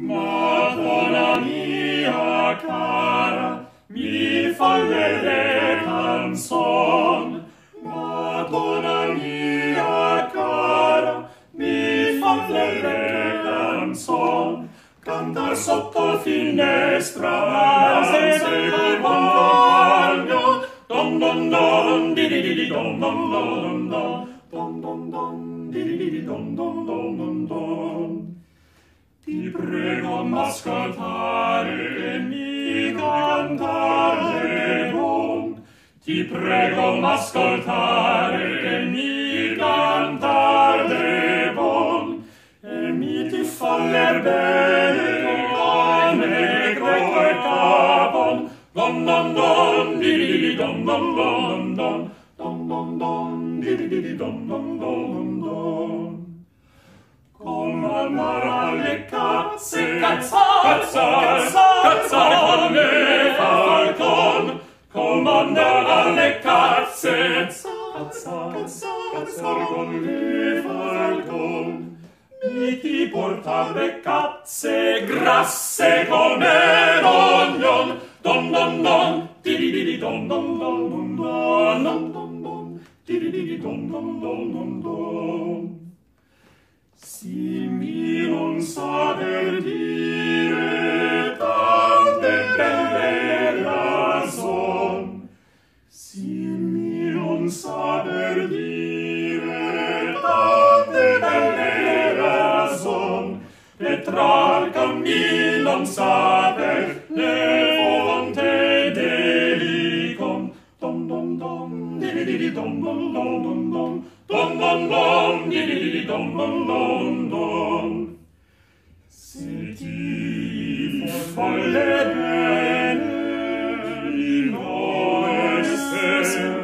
Madonna mia cara, mi fallere canzon. Madonna mia cara, mi fallere canzon. Cantar sotto finestra, se se bagno, dom dom dom, di di di di dom dom dom dom, dom dom dom, di di di di dom dom. ascoltare mi cantare ti prego m'ascoltare mi cantare Cazzar, cazzar, cazzar me falcon, comandar alle cazze. Cazzar, cazzar, cazzar me falcon, mi ti portare cazze grasse come rognon. Don, don, don, ti di di di don, don, don, don, don, don, don, don, ti di di di don, don, don, don, don. Si trar camminam saper, levante delicum. Dom, dom, dom, di, di, di, dom, dom, dom, dom, dom, dom, dom, dom, di, di, di, dom, dom, dom, dom. Se ti folle bene, in no estes